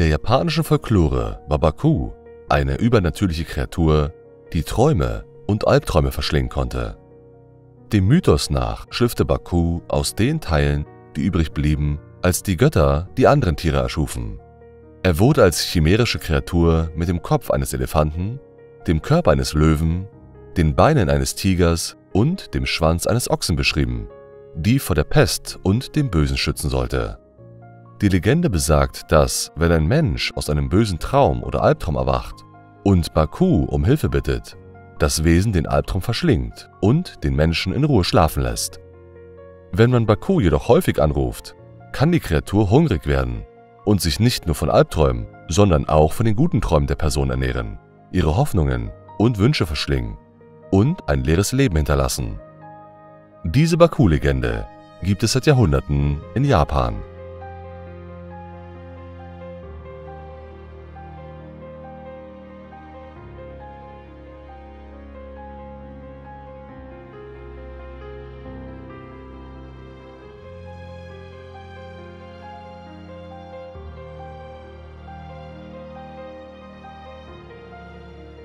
der japanischen Folklore war Baku eine übernatürliche Kreatur, die Träume und Albträume verschlingen konnte. Dem Mythos nach schlüpfte Baku aus den Teilen, die übrig blieben, als die Götter die anderen Tiere erschufen. Er wurde als chimärische Kreatur mit dem Kopf eines Elefanten, dem Körper eines Löwen, den Beinen eines Tigers und dem Schwanz eines Ochsen beschrieben, die vor der Pest und dem Bösen schützen sollte. Die Legende besagt, dass, wenn ein Mensch aus einem bösen Traum oder Albtraum erwacht und Baku um Hilfe bittet, das Wesen den Albtraum verschlingt und den Menschen in Ruhe schlafen lässt. Wenn man Baku jedoch häufig anruft, kann die Kreatur hungrig werden und sich nicht nur von Albträumen, sondern auch von den guten Träumen der Person ernähren, ihre Hoffnungen und Wünsche verschlingen und ein leeres Leben hinterlassen. Diese Baku-Legende gibt es seit Jahrhunderten in Japan.